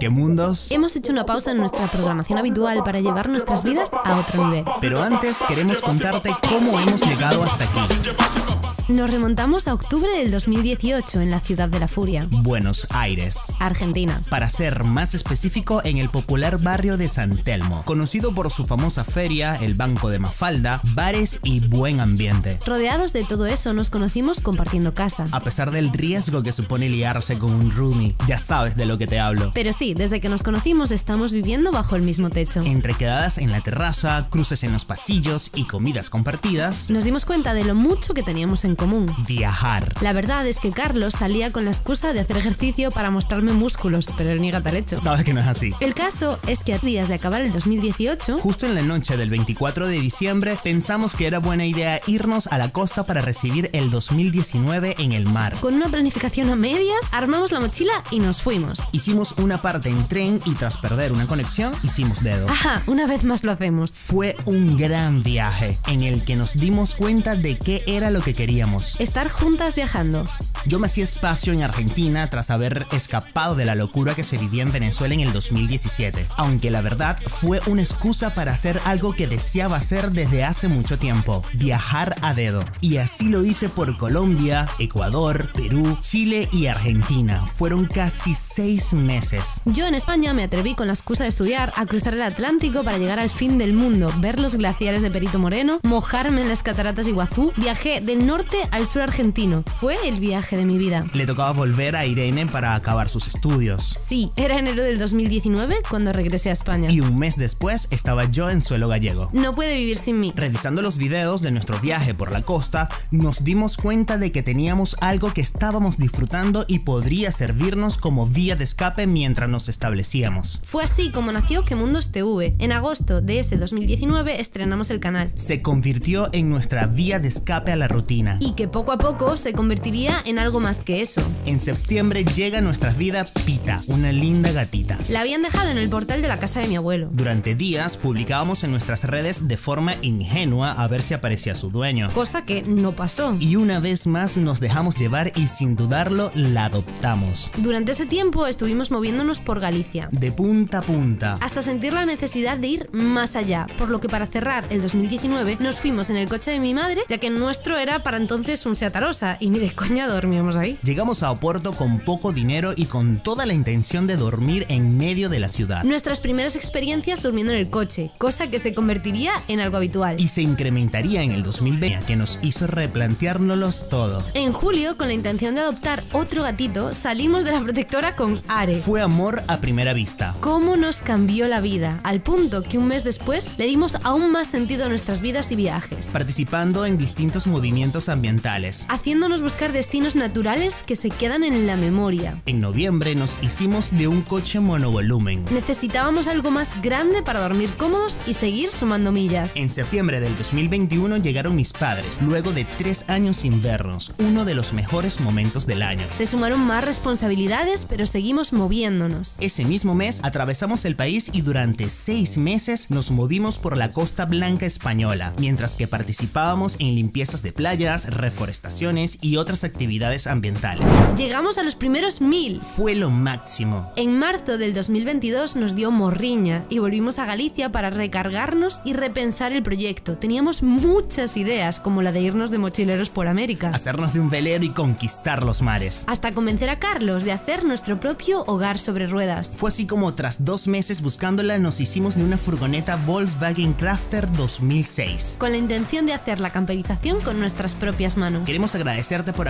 ¿Qué mundos? Hemos hecho una pausa en nuestra programación habitual para llevar nuestras vidas a otro nivel. Pero antes queremos contarte cómo hemos llegado hasta aquí. Nos remontamos a octubre del 2018 en la ciudad de la furia, Buenos Aires. Argentina. Para ser más específico, en el popular barrio de San Telmo, conocido por su famosa feria, el Banco de Mafalda, bares y buen ambiente. Rodeados de todo eso, nos conocimos compartiendo casa. A pesar del riesgo que supone liarse con un roomie, ya sabes de lo que te hablo. Pero sí, desde que nos conocimos estamos viviendo bajo el mismo techo. Entre quedadas en la terraza, cruces en los pasillos y comidas compartidas, Nos dimos cuenta de lo mucho que teníamos en común. viajar. La verdad es que Carlos salía con la excusa de hacer ejercicio para mostrarme músculos, pero él niega tal hecho. Sabes que no es así. El caso es que a días de acabar el 2018, Justo en la noche del 24 de diciembre pensamos que era buena idea irnos a la costa para recibir el 2019 en el mar. con una planificación a medias, armamos la mochila y nos fuimos. Hicimos una parte en tren y tras perder una conexión hicimos dedo. Ajá, una vez más lo hacemos. Fue un gran viaje en el que nos dimos cuenta de qué era lo que queríamos. Estar juntas viajando. Yo me hacía espacio en Argentina tras haber escapado de la locura que se vivía en Venezuela en el 2017, aunque la verdad fue una excusa para hacer algo que deseaba hacer desde hace mucho tiempo, viajar a dedo. Y así lo hice por Colombia, Ecuador, Perú, Chile y Argentina. Fueron casi seis meses. Yo en España me atreví con la excusa de estudiar a cruzar el Atlántico para llegar al fin del mundo, ver los glaciares de Perito Moreno, mojarme en las cataratas de Iguazú. Viajé del norte al sur argentino. Fue el viaje de mi vida. Le tocaba volver a Irene para acabar sus estudios. Sí, era enero del 2019 cuando regresé a España. Y un mes después estaba yo en suelo gallego. No puede vivir sin mí. Revisando los videos de nuestro viaje por la costa, nos dimos cuenta de que teníamos algo que estábamos disfrutando y podría servirnos como vía de escape mientras nos establecíamos. Fue así como nació Que Mundos TV. En agosto de ese 2019 estrenamos el canal. Se convirtió en nuestra vía de escape a la rutina. Y que poco a poco se convertiría en algo más que eso. En septiembre llega a nuestra vida Pita, una linda gatita. La habían dejado en el portal de la casa de mi abuelo. Durante días publicábamos en nuestras redes de forma ingenua a ver si aparecía su dueño. Cosa que no pasó. Y una vez más nos dejamos llevar y sin dudarlo la adoptamos. Durante ese tiempo estuvimos moviéndonos por Galicia. De punta a punta. Hasta sentir la necesidad de ir más allá, por lo que para cerrar el 2019 nos fuimos en el coche de mi madre, ya que el nuestro era para entonces un Seat Arosa y ni de coña dormíamos ahí. Llegamos a Oporto con poco dinero y con toda la intención de dormir en medio de la ciudad. Nuestras primeras experiencias durmiendo en el coche, cosa que se convertiría en algo habitual. Y se incrementaría en el 2020, que nos hizo replanteárnoslos todo. En julio, con la intención de adoptar otro gatito, salimos de la protectora con Are. Fue amor a primera vista. ¿Cómo nos cambió la vida? Al punto que un mes después le dimos aún más sentido a nuestras vidas y viajes. Participando en distintos movimientos ambientales. Haciéndonos buscar destinos naturales que se quedan en la memoria. En noviembre nos hicimos de un coche monovolumen. Necesitábamos algo más grande para dormir cómodos y seguir sumando millas. En septiembre del 2021 llegaron mis padres, luego de tres años sin vernos, uno de los mejores momentos del año. Se sumaron más responsabilidades, pero seguimos moviéndonos. Ese mismo mes atravesamos el país y durante seis meses nos movimos por la costa blanca española, mientras que participábamos en limpiezas de playas, reforestaciones y otras actividades ambientales. Llegamos a los primeros mil. Fue lo máximo. En marzo del 2022 nos dio morriña y volvimos a Galicia para recargarnos y repensar el proyecto. Teníamos muchas ideas, como la de irnos de mochileros por América. Hacernos de un velero y conquistar los mares. Hasta convencer a Carlos de hacer nuestro propio hogar sobre ruedas. Fue así como tras dos meses buscándola nos hicimos de una furgoneta Volkswagen Crafter 2006. Con la intención de hacer la camperización con nuestras propias manos. Queremos agradecerte por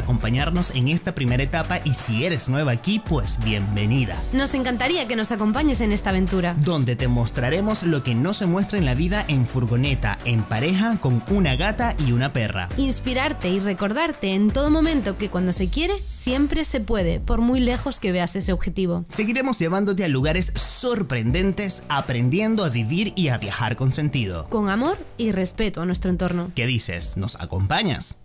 acompañarnos en esta primera etapa y si eres nueva aquí, pues bienvenida. Nos encantaría que nos acompañes en esta aventura. Donde te mostraremos lo que no se muestra en la vida en furgoneta, en pareja, con una gata y una perra. Inspirarte y recordarte en todo momento que cuando se quiere, siempre se puede, por muy lejos que veas ese objetivo. Seguiremos llevándote a lugares sorprendentes, aprendiendo a vivir y a viajar con sentido. Con amor y respeto a nuestro entorno. ¿Qué dices? ¿Nos acompañas?